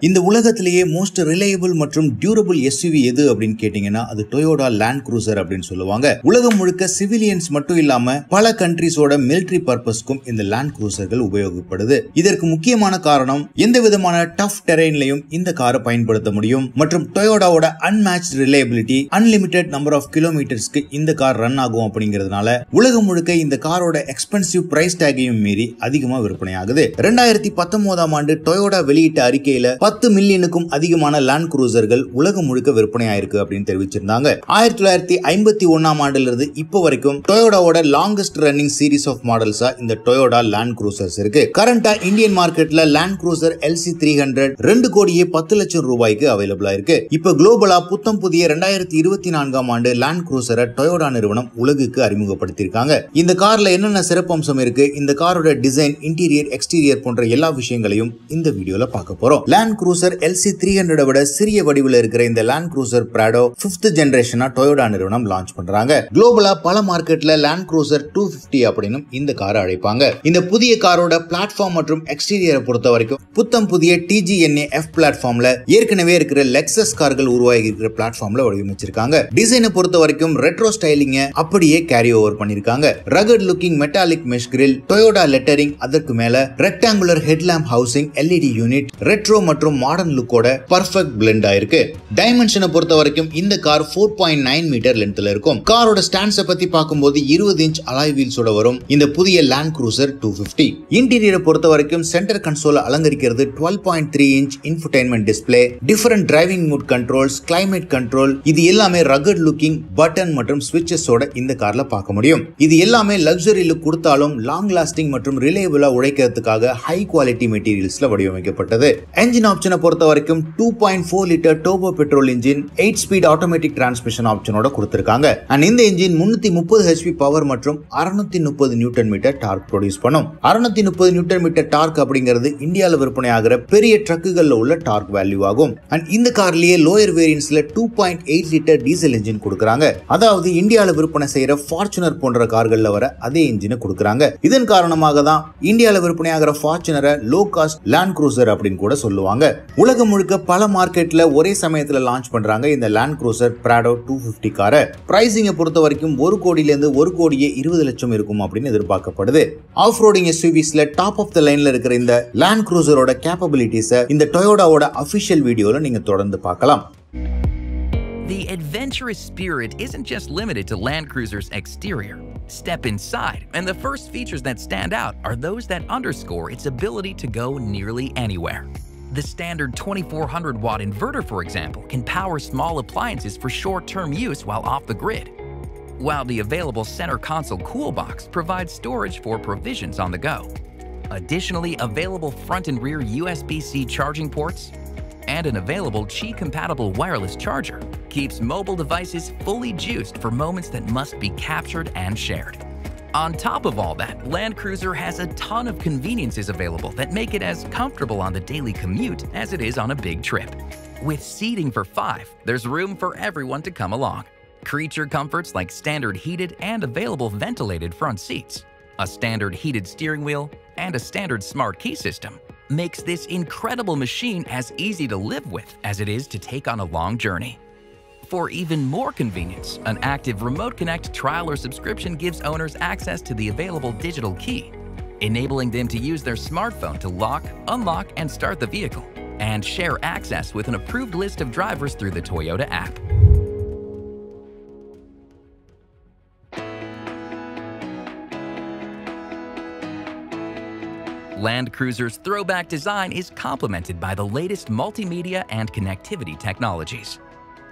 இந்த உலகத்திலேயே most reliable மற்றும் டியூரபிள் எஸ்யூவி எது அப்படின்னு கேட்டீங்கன்னா அது டொயோடா லேண்ட் குரூசர் அப்படின்னு சொல்லுவாங்க. உலகம் முழுக்க சிவிலியன்ஸ் மட்டும் இல்லாம பல கண்ட்ரிஸோட மிலிட்டரி பர்பஸ்க்கும் இந்த லேண்ட் குரூசர்கள் உபயோகப்படுது. இதற்கு முக்கியமான காரணம் எந்த விதமான டஃப் டெரெயின்லையும் இந்த காரை பயன்படுத்த முடியும். மற்றும் டொயோடாவோட அன்மேட்ச் ரிலையபிலிட்டி அன்லிமிடெட் நம்பர் ஆஃப் கிலோமீட்டர்ஸ்க்கு இந்த கார் ரன் ஆகும் அப்படிங்கிறதுனால உலகம் முழுக்க இந்த காரோட எக்ஸ்பென்சிவ் பிரைஸ் டேகையும் மீறி அதிகமா விற்பனையாகுது. ரெண்டாயிரத்தி பத்தொன்பதாம் ஆண்டு டொயோடா வெளியிட்ட அறிக்கையில பத்து மில்லியனுக்கும் அதிகமான லேண்ட் குரூசர்கள் உலகம் முழுக்க விற்பனையாயிருக்கு அப்படின்னு தெரிவிச்சிருந்தாங்க. ஆயிரத்தி தொள்ளாயிரத்தி ஐம்பத்தி ஒன்னாம் ஆண்டுல இருந்து இப்போ வரைக்கும் டொயோடாவோட லாங்கஸ்ட் ரன்னிங் சீரிஸ் ஆஃப் மாடல்ஸா இந்த டொயோடா லேண்ட் குரூசர்ஸ் இருக்கு. கரண்டா இந்தியன் மார்க்கெட்ல Land Cruiser LC three hundred ரெண்டு கோடியே பத்து லட்சம் ரூபாய்க்கு அவைலபிளா இருக்கு இப்போ குளோபலா புத்தம் புதிய ரெண்டாயிரத்தி இருபத்தி நான்காம் ஆண்டு லேண்ட் குரூசரை டொயோடா நிறுவனம் உலகுக்கு அறிமுகப்படுத்தியிருக்காங்க. இந்த கார்ல என்னென்ன சிறப்பம்சம் இருக்கு? இந்த காரோட டிசைன் இன்டீரியர் எக்ஸ்டீரியர் போன்ற எல்லா விஷயங்களையும் இந்த வீடியோல பார்க்க போறோம். Land cruiser LC three hundred விட சிறிய வடிவில் இருக்கிற இந்த லேண்ட் குரூசர் பிராடோ பிப்த் ஜென்ரேஷனா டொயோடா நிறுவனம் லான்ச் பண்றாங்க. குளோபலா பல மார்க்கெட்ல லேண்ட் குரூசர் டூ பிப்டி அப்படின்னு இந்த காரை அழைப்பாங்க. இந்த புதிய காரோட பிளாட்ஃபார்ம் மற்றும் எக்ஸ்டீரியரை பொறுத்த வரைக்கும் புத்தம் புதிய டிஜிஎன்ஏ எஃப் பிளாட்ஃபார்ம்ல ஏற்கனவே இருக்கிற லெக்சஸ் கார்கள் உருவாகி இருக்கிற பிளாட்ஃபார்ம்ல வடிவமைச்சிருக்காங்க. டிசைனை பொறுத்த வரைக்கும் ரெட்ரோ ஸ்டைலிங்க அப்படியே கேரி ஓவர் பண்ணிருக்காங்க. Rugged looking metallic mesh grill Toyota lettering அதற்கு மேல rectangular headlamp housing LED unit retro மற்றும் மாடர்ன் லுக்கோட பர்ஃபெக்ட் பிளெண்ட் ஆயிருக்கு டைமென்ஷனை பொறுத்த வரைக்கும் இந்த car four point nine metre லென்த்ல இருக்கும். காரோட ஸ்டாண்ட்ஸை பத்தி பார்க்கும்போது இருபது இன்ச் அலாய் வீல்ஸோட வரும். இந்த புதிய லேண்ட் குரூசர் டூ பிப்டி இன்டீரியரை பொறுத்த வரைக்கும் சென்டர் கன்சோலை அலங்கரிக்கிறது twelve point three inch infotainment display different driving mode controls climate control இது எல்லாமே ரகட் லுக்கிங் பட்டன் மற்றும் ஸ்விட்சஸோட இந்த கார்ல பார்க்க முடியும். இது எல்லாமே லக்ஸரி லுக் கொடுத்தாலும் லாங் லாஸ்டிங் மற்றும் ரிலேபிளா உழைக்கிறதுக்காக ஹை குவாலிட்டி மெட்டீரியல்ஸ்ல வடிவமைக்கப்பட்டது. என்ஜின் ஆப்ஷனை பொறுத்த வரைக்கும் two point four litre turbo petrol engine eight speed automatic transmission ஆப்ஷனோட கொடுத்திருக்காங்க. அண்ட் இந்த இன்ஜின் முன்னூத்தி முப்பது ஹெச்பி பவர் மற்றும் அறுநூத்தி முப்பது நியூட்டன் மீட்டர் டார்க் ப்ரொடியூஸ் பண்ணும். அறுநூத்தி முப்பது நியூட்டன் மீட்டர் டார்க் அப்படிங்கிறது இந்தியாவில் விற்பனை ஆகிற பெரிய ட்ரக்குகள்ல உள்ள டார்க் வேல்யூ ஆகும். அண்ட் இந்த கார்லயே lower வேரியன்ஸ்ல two point eight litre diesel engine கொடுக்குறாங்க. அதாவது இந்தியாவில் விற்பனை செய்யற ஃபார்ச்சுனர் போன்ற கார்கள்ல வர அதே இன்ஜினை கொடுக்குறாங்க. இதன் காரணமாக தான் இந்தியாவில் விற்பனையாகிற ஃபார்ச்சுனரை லோ காஸ்ட் லேண்ட் குரூசர் அப்படின்னு கூட சொல்லுவாங்க. உலகம் முழுக்க பல மார்க்கெட்ல ஒரே சமயத்துல லான்ச் பண்றாங்க இந்த Land Cruiser Prado two fifty காரை பிரைசிங்கை பொறுத்த வரைக்கும் ஒரு கோடியில இருந்து ஒரு கோடியே இருபது லட்சம் இருக்கும் அப்படின்னு எதிர்பார்க்கப்படுது ஆஃப் ரோடிங் எஸ்யூவிஸ்ல டாப் ஆஃப் த லைன்ல இருக்கிற இந்த லேண்ட் குரூசரோட கேப்பபிலிட்டிஸை இந்த டொயோடாவோட அபிஷியல் வீடியோல நீங்க தொடர்ந்து பார்க்கலாம் The adventurous spirit isn't just limited to Land Cruiser's exterior. Step inside, and the first features that stand out are those that underscore its ability to go nearly anywhere. The standard 2400 watt inverter, for example, can power small appliances for short term use while off the grid, while the available center console cool box provides storage for provisions on the go. Additionally, available front and rear USB C charging ports and an available Qi compatible wireless charger keeps mobile devices fully juiced for moments that must be captured and shared. On top of all that, Land Cruiser has a ton of conveniences available that make it as comfortable on the daily commute as it is on a big trip. With seating for five, there's room for everyone to come along. Creature comforts like standard heated and available ventilated front seats, a standard heated steering wheel, and a standard smart key system makes this incredible machine as easy to live with as it is to take on a long journey. For even more convenience, an active Remote Connect trial or subscription gives owners access to the available digital key, enabling them to use their smartphone to lock, unlock, and start the vehicle, and share access with an approved list of drivers through the Toyota app. Land Cruiser's throwback design is complemented by the latest multimedia and connectivity technologies.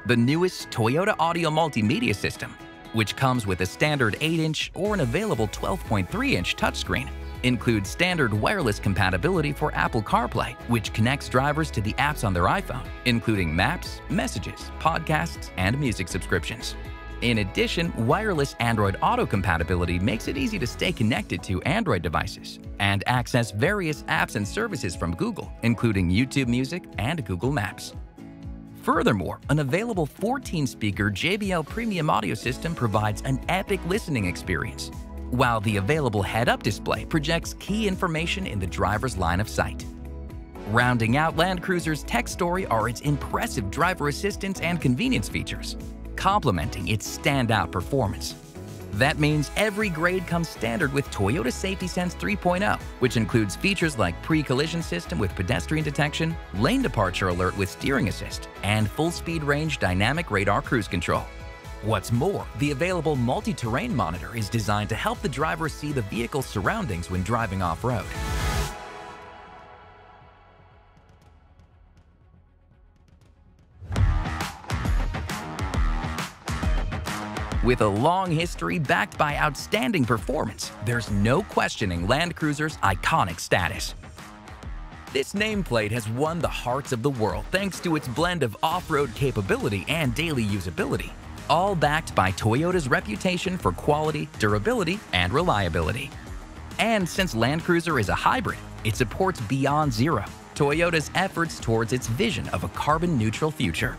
The newest Toyota Audio Multimedia System, which comes with a standard 8-inch or an available 12.3-inch touchscreen, includes standard wireless compatibility for Apple CarPlay, which connects drivers to the apps on their iPhone, including maps, messages, podcasts, and music subscriptions. In addition, wireless Android Auto compatibility makes it easy to stay connected to Android devices and access various apps and services from Google, including YouTube Music and Google Maps. Furthermore, an available 14-speaker JBL premium audio system provides an epic listening experience, while the available head-up display projects key information in the driver's line of sight. Rounding out Land Cruiser's tech story are its impressive driver assistance and convenience features, complementing its standout performance. That means every grade comes standard with Toyota Safety Sense 3.0, which includes features like pre-collision system with pedestrian detection, lane departure alert with steering assist, and full-speed range dynamic radar cruise control. What's more, the available multi-terrain monitor is designed to help the driver see the vehicle's surroundings when driving off-road. With a long history backed by outstanding performance, there's no questioning Land Cruiser's iconic status. This nameplate has won the hearts of the world thanks to its blend of off-road capability and daily usability, all backed by Toyota's reputation for quality, durability, and reliability. And since Land Cruiser is a hybrid, it supports Beyond Zero, Toyota's efforts towards its vision of a carbon-neutral future.